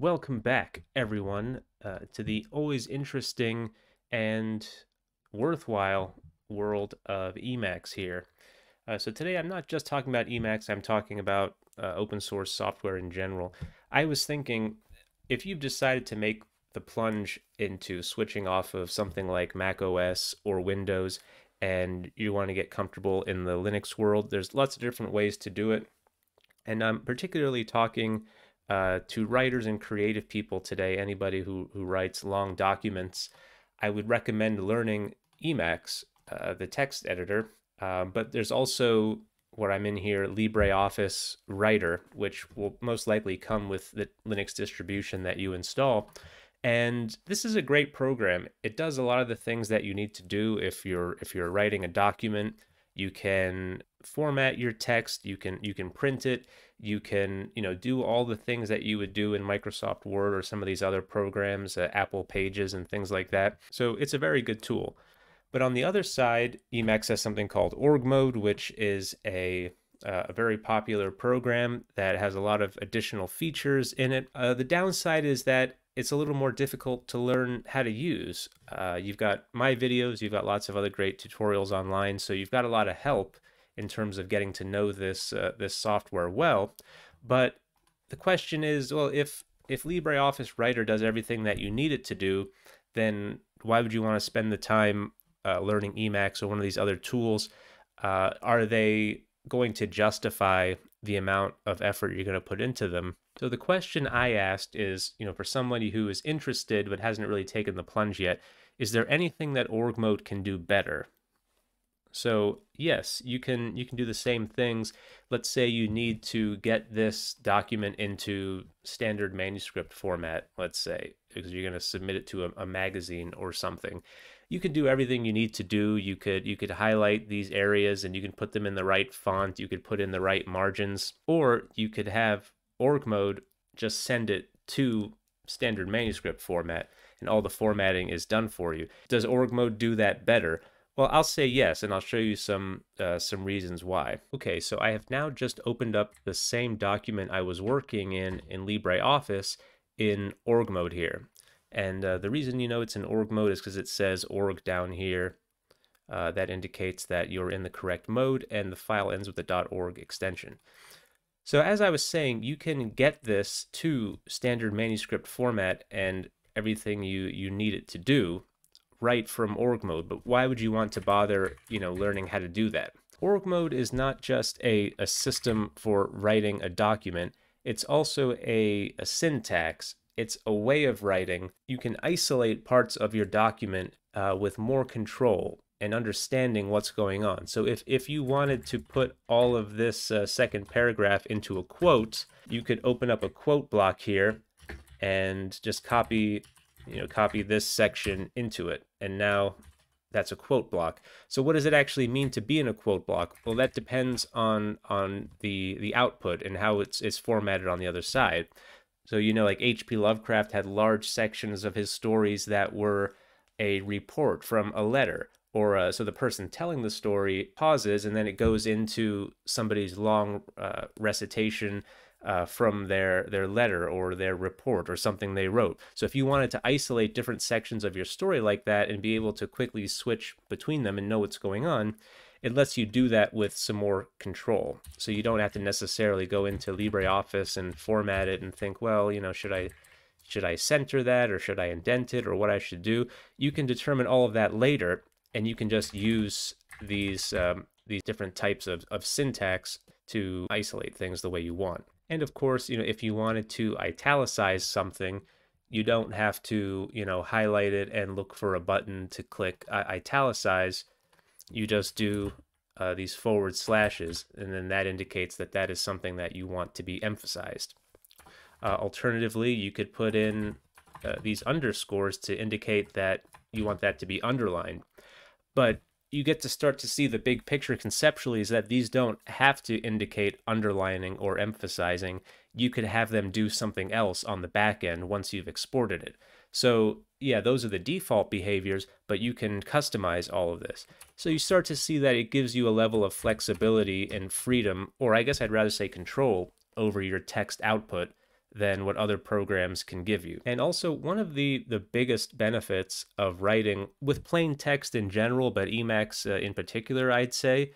Welcome back, everyone, uh, to the always interesting and worthwhile world of Emacs here. Uh, so today I'm not just talking about Emacs, I'm talking about uh, open source software in general. I was thinking if you've decided to make the plunge into switching off of something like Mac OS or Windows and you want to get comfortable in the Linux world, there's lots of different ways to do it. And I'm particularly talking uh, to writers and creative people today, anybody who, who writes long documents, I would recommend learning Emacs, uh, the text editor. Uh, but there's also what I'm in here, LibreOffice Writer, which will most likely come with the Linux distribution that you install. And this is a great program. It does a lot of the things that you need to do if you're if you're writing a document. You can format your text, you can you can print it, you can you know do all the things that you would do in Microsoft Word or some of these other programs, uh, Apple Pages and things like that. So it's a very good tool. But on the other side, Emacs has something called org mode, which is a uh, a very popular program that has a lot of additional features in it. Uh, the downside is that it's a little more difficult to learn how to use. Uh, you've got my videos, you've got lots of other great tutorials online, so you've got a lot of help in terms of getting to know this uh, this software well. But the question is, well, if if LibreOffice Writer does everything that you need it to do, then why would you want to spend the time uh, learning Emacs or one of these other tools? Uh, are they going to justify the amount of effort you're going to put into them? So the question I asked is, you know, for somebody who is interested but hasn't really taken the plunge yet, is there anything that org mode can do better? So yes, you can you can do the same things. Let's say you need to get this document into standard manuscript format, let's say, because you're going to submit it to a, a magazine or something. You can do everything you need to do. You could you could highlight these areas and you can put them in the right font. You could put in the right margins, or you could have org mode just send it to standard manuscript format and all the formatting is done for you. Does org mode do that better? Well, I'll say yes, and I'll show you some uh, some reasons why. Okay, so I have now just opened up the same document I was working in in LibreOffice in org mode here. And uh, the reason you know it's in org mode is because it says org down here. Uh, that indicates that you're in the correct mode, and the file ends with a .org extension. So as I was saying, you can get this to standard manuscript format and everything you, you need it to do right from org mode, but why would you want to bother, you know, learning how to do that? Org mode is not just a, a system for writing a document, it's also a, a syntax. It's a way of writing. You can isolate parts of your document uh, with more control and understanding what's going on. So if, if you wanted to put all of this uh, second paragraph into a quote, you could open up a quote block here and just copy you know, copy this section into it. And now that's a quote block. So what does it actually mean to be in a quote block? Well, that depends on on the the output and how it's it's formatted on the other side. So you know, like H.P. Lovecraft had large sections of his stories that were a report from a letter, or uh, so the person telling the story pauses and then it goes into somebody's long uh, recitation uh, from their their letter or their report or something they wrote. So if you wanted to isolate different sections of your story like that and be able to quickly switch between them and know what's going on, it lets you do that with some more control. So you don't have to necessarily go into LibreOffice and format it and think, well, you know, should I should I center that or should I indent it or what I should do? You can determine all of that later, and you can just use these um, these different types of, of syntax to isolate things the way you want. And of course, you know, if you wanted to italicize something, you don't have to, you know, highlight it and look for a button to click uh, italicize. You just do uh, these forward slashes, and then that indicates that that is something that you want to be emphasized. Uh, alternatively, you could put in uh, these underscores to indicate that you want that to be underlined. But you get to start to see the big picture conceptually is that these don't have to indicate underlining or emphasizing. You could have them do something else on the back end once you've exported it. So, yeah, those are the default behaviors, but you can customize all of this. So you start to see that it gives you a level of flexibility and freedom, or I guess I'd rather say control over your text output than what other programs can give you. And also one of the the biggest benefits of writing with plain text in general, but Emacs uh, in particular, I'd say,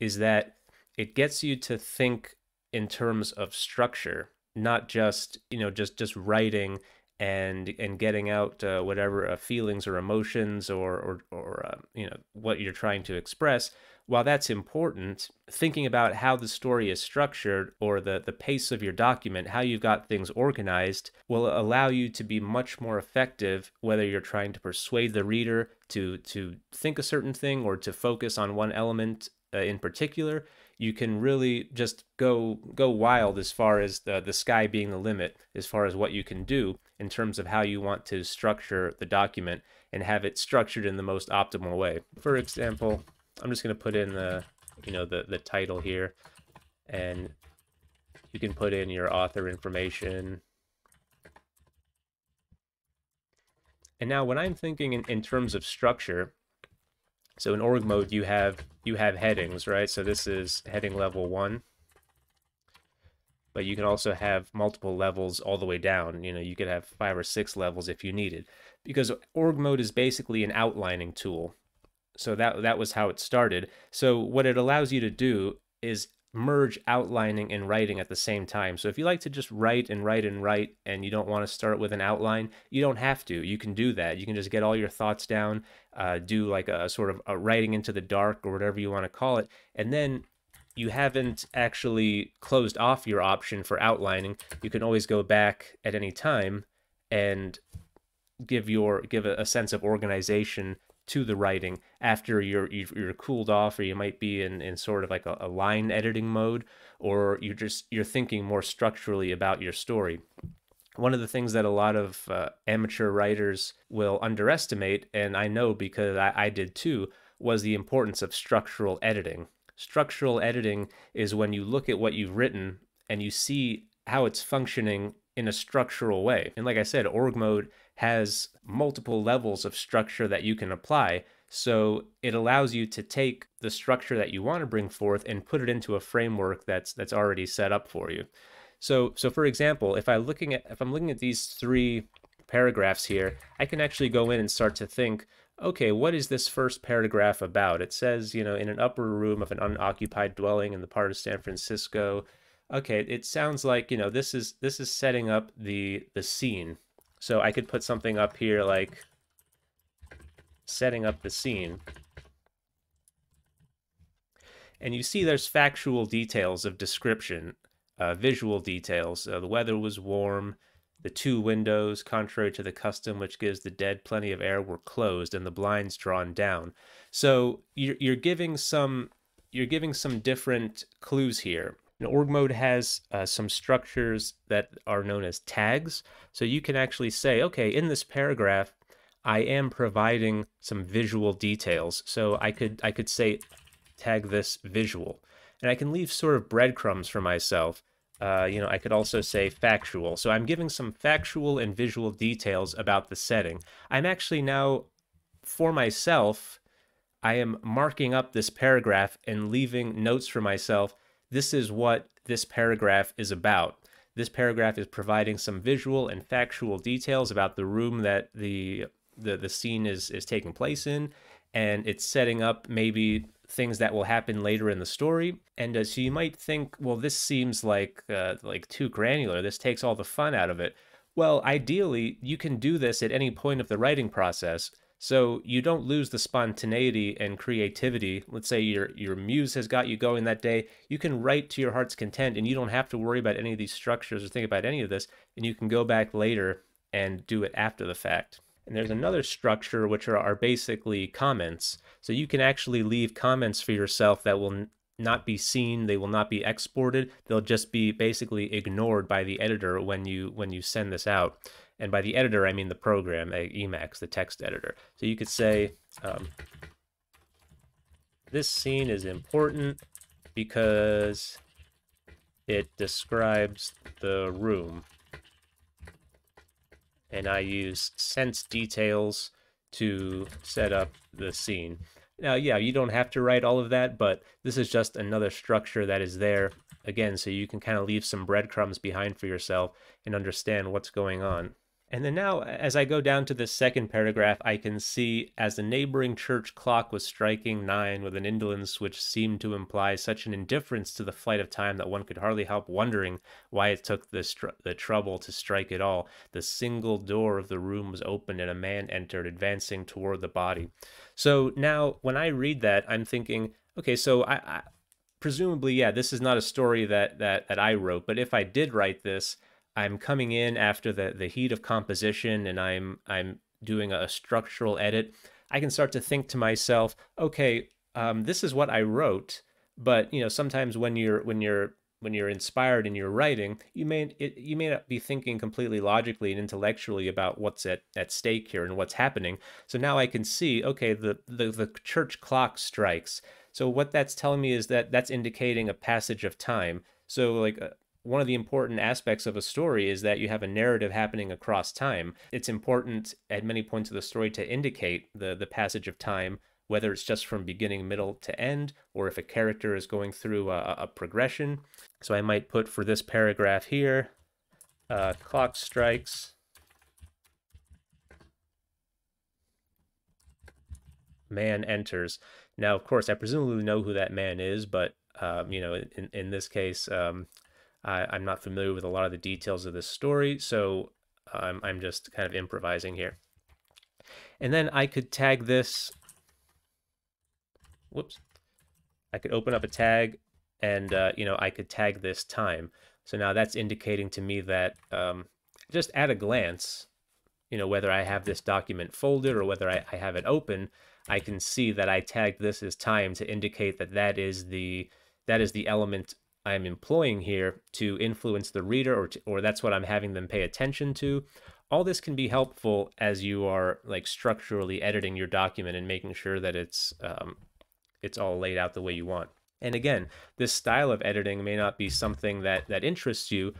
is that it gets you to think in terms of structure, not just, you know, just just writing and and getting out uh, whatever uh, feelings or emotions or or, or uh, you know what you're trying to express while that's important thinking about how the story is structured or the the pace of your document how you've got things organized will allow you to be much more effective whether you're trying to persuade the reader to to think a certain thing or to focus on one element uh, in particular. You can really just go go wild as far as the the sky being the limit as far as what you can do in terms of how you want to structure the document and have it structured in the most optimal way. For example, I'm just going to put in the you know the the title here and you can put in your author information. And now when I'm thinking in, in terms of structure, so in org mode, you have you have headings, right? So this is heading level one. But you can also have multiple levels all the way down. You know, you could have five or six levels if you needed. Because org mode is basically an outlining tool. So that that was how it started. So what it allows you to do is merge outlining and writing at the same time. So if you like to just write and write and write and you don't want to start with an outline, you don't have to. You can do that. You can just get all your thoughts down, uh, do like a sort of a writing into the dark or whatever you want to call it. And then you haven't actually closed off your option for outlining. You can always go back at any time and give your give a, a sense of organization to the writing. After you're you're cooled off or you might be in, in sort of like a, a line editing mode or you're just you're thinking more structurally about your story. One of the things that a lot of uh, amateur writers will underestimate and i know because I, I did too was the importance of structural editing structural editing is when you look at what you've written and you see how it's functioning in a structural way and like i said org mode has multiple levels of structure that you can apply. So it allows you to take the structure that you want to bring forth and put it into a framework that's that's already set up for you. So so for example, if I looking at if I'm looking at these three paragraphs here, I can actually go in and start to think, okay, what is this first paragraph about? It says, you know, in an upper room of an unoccupied dwelling in the part of San Francisco. Okay, it sounds like, you know, this is this is setting up the the scene so I could put something up here like setting up the scene. And you see there's factual details of description, uh, visual details. Uh, the weather was warm. The two windows, contrary to the custom which gives the dead plenty of air, were closed and the blinds drawn down. So you're, you're giving some you're giving some different clues here. Org mode has uh, some structures that are known as tags. So you can actually say, okay, in this paragraph, I am providing some visual details. So I could I could say tag this visual. And I can leave sort of breadcrumbs for myself. Uh, you know, I could also say factual. So I'm giving some factual and visual details about the setting. I'm actually now, for myself, I am marking up this paragraph and leaving notes for myself this is what this paragraph is about. This paragraph is providing some visual and factual details about the room that the the, the scene is is taking place in, and it's setting up maybe things that will happen later in the story. And uh, so you might think, well, this seems like uh, like too granular. This takes all the fun out of it. Well, ideally, you can do this at any point of the writing process. So you don't lose the spontaneity and creativity. Let's say your your muse has got you going that day. You can write to your heart's content and you don't have to worry about any of these structures or think about any of this. And you can go back later and do it after the fact. And there's another structure which are, are basically comments. So you can actually leave comments for yourself that will not be seen, they will not be exported. They'll just be basically ignored by the editor when you when you send this out. And by the editor, I mean the program, Emacs, the text editor. So you could say, um, this scene is important because it describes the room. And I use sense details to set up the scene. Now, yeah, you don't have to write all of that, but this is just another structure that is there again, so you can kind of leave some breadcrumbs behind for yourself and understand what's going on. And then now, as I go down to the second paragraph, I can see as the neighboring church clock was striking nine with an indolence which seemed to imply such an indifference to the flight of time that one could hardly help wondering why it took the, str- the trouble to strike at all. The single door of the room was opened and a man entered, advancing toward the body. So now, when I read that, I'm thinking, okay, so I, I presumably, yeah, this is not a story that that that I wrote, but if I did write this I'm coming in after the the heat of composition and I'm I'm doing a structural edit, I can start to think to myself, okay, um, this is what I wrote, but you know sometimes when you're when you're when you're inspired in your writing, you may it, you may not be thinking completely logically and intellectually about what's at, at stake here and what's happening. So now I can see, okay, the, the the church clock strikes. So what that's telling me is that that's indicating a passage of time. So like uh, one of the important aspects of a story is that you have a narrative happening across time. It's important at many points of the story to indicate the, the passage of time, whether it's just from beginning, middle to end, or if a character is going through a, a progression. So I might put for this paragraph here, uh, clock strikes. Man enters. Now, of course, I presumably know who that man is, but um, you know, in, in this case, um, I, am not familiar with a lot of the details of this story, so um, I'm just kind of improvising here. And then I could tag this. Whoops. I could open up a tag and, uh, you know, I could tag this time. So now that's indicating to me that um, just at a glance, you know, whether I have this document folded or whether I, I have it open, I can see that I tagged this as time to indicate that that is the that is the element I'm employing here to influence the reader or, to, or that's what I'm having them pay attention to. All this can be helpful as you are like structurally editing your document and making sure that it's um, it's all laid out the way you want. And again, this style of editing may not be something that that interests you,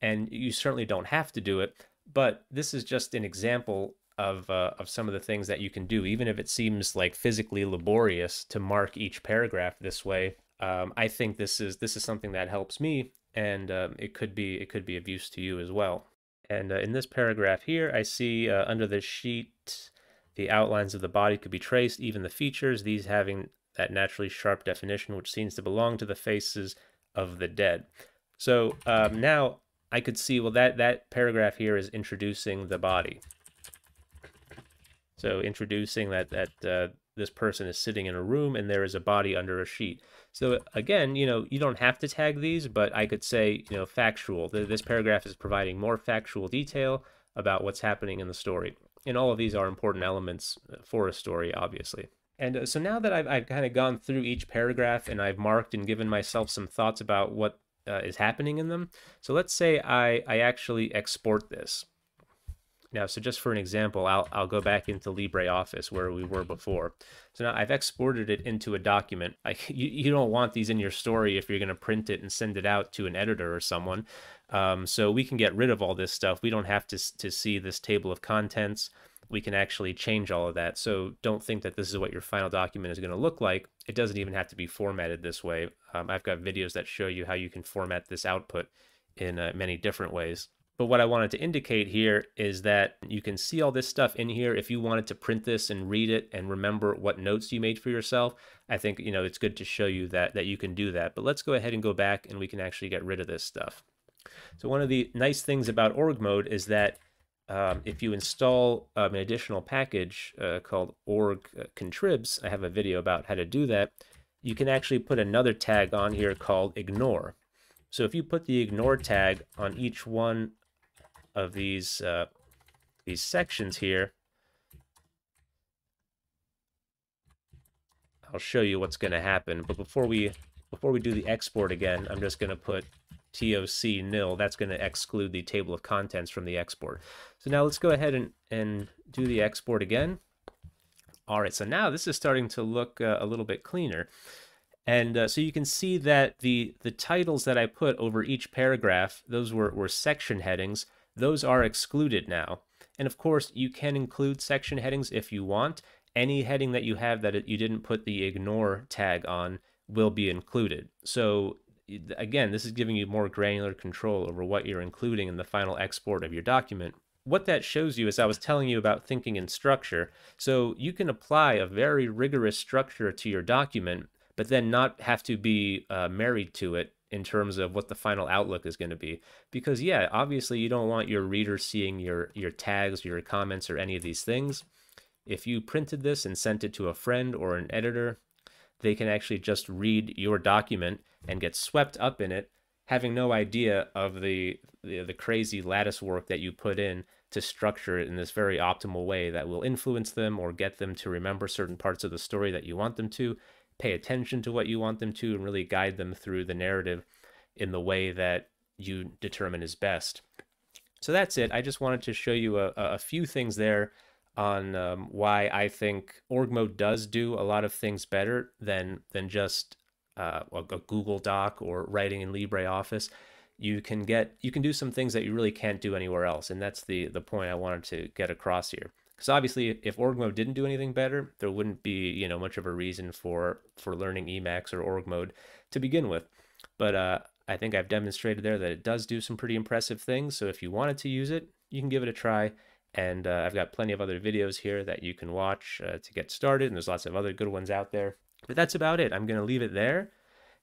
and you certainly don't have to do it. But this is just an example of uh, of some of the things that you can do, even if it seems like physically laborious to mark each paragraph this way um, I think this is this is something that helps me, and um, it could be it could be of use to you as well. And uh, in this paragraph here, I see uh, under the sheet, the outlines of the body could be traced, even the features, these having that naturally sharp definition, which seems to belong to the faces of the dead. So um, now I could see, well, that, that paragraph here is introducing the body. So introducing that, that uh, this person is sitting in a room and there is a body under a sheet. So again, you know, you don't have to tag these, but I could say, you know, factual. This paragraph is providing more factual detail about what's happening in the story. And all of these are important elements uh, for a story, obviously. And uh, so now that I've, I've kind of gone through each paragraph and I've marked and given myself some thoughts about what uh, is happening in them. So let's say I, I actually export this. Now, so just for an example, I'll, I'll go back into LibreOffice where we were before. So now I've exported it into a document. I, you, you don't want these in your story if you're going to print it and send it out to an editor or someone. Um, so we can get rid of all this stuff. We don't have to, to see this table of contents. We can actually change all of that. So don't think that this is what your final document is going to look like. It doesn't even have to be formatted this way. Um, I've got videos that show you how you can format this output in uh, many different ways. But what I wanted to indicate here is that you can see all this stuff in here. If you wanted to print this and read it and remember what notes you made for yourself, I think, you know, it's good to show you that, that you can do that. But let's go ahead and go back and we can actually get rid of this stuff. So one of the nice things about org mode is that um, if you install um, an additional package uh, called org uh, contribs, I have a video about how to do that, you can actually put another tag on here called ignore. So if you put the ignore tag on each one of these uh, these sections here, I'll show you what's going to happen. But before we before we do the export again, I'm just going to put TOC nil. That's going to exclude the table of contents from the export. So now let's go ahead and, and do the export again. All right, so now this is starting to look uh, a little bit cleaner. And uh, so you can see that the, the titles that I put over each paragraph, those were, were section headings those are excluded now. And of course, you can include section headings if you want. Any heading that you have that you didn't put the ignore tag on will be included. So again, this is giving you more granular control over what you're including in the final export of your document. What that shows you is I was telling you about thinking in structure. So you can apply a very rigorous structure to your document, but then not have to be uh, married to it in terms of what the final outlook is going to be because yeah obviously you don't want your reader seeing your your tags your comments or any of these things. If you printed this and sent it to a friend or an editor they can actually just read your document and get swept up in it having no idea of the the, the crazy lattice work that you put in to structure it in this very optimal way that will influence them or get them to remember certain parts of the story that you want them to pay attention to what you want them to and really guide them through the narrative in the way that you determine is best. So that's it. I just wanted to show you a, a few things there on um, why I think org mode does do a lot of things better than than just uh, a Google Doc or writing in LibreOffice. You can get you can do some things that you really can't do anywhere else, and that's the the point I wanted to get across here. Because obviously, if org mode didn't do anything better, there wouldn't be you know much of a reason for for learning Emacs or org mode to begin with. But uh, I think I've demonstrated there that it does do some pretty impressive things. So if you wanted to use it, you can give it a try. And uh, I've got plenty of other videos here that you can watch uh, to get started. And there's lots of other good ones out there. But that's about it. I'm going to leave it there.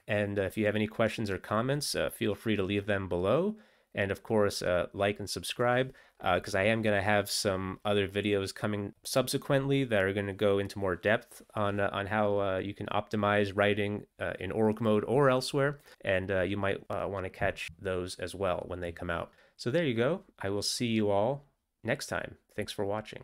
And uh, if you have any questions or comments, uh, feel free to leave them below and of course uh, like and subscribe because uh, I am going to have some other videos coming subsequently that are going to go into more depth on uh, on how uh, you can optimize writing uh, in org mode or elsewhere and uh, you might want to catch those as well when they come out. So there you go. I will see you all next time. Thanks for watching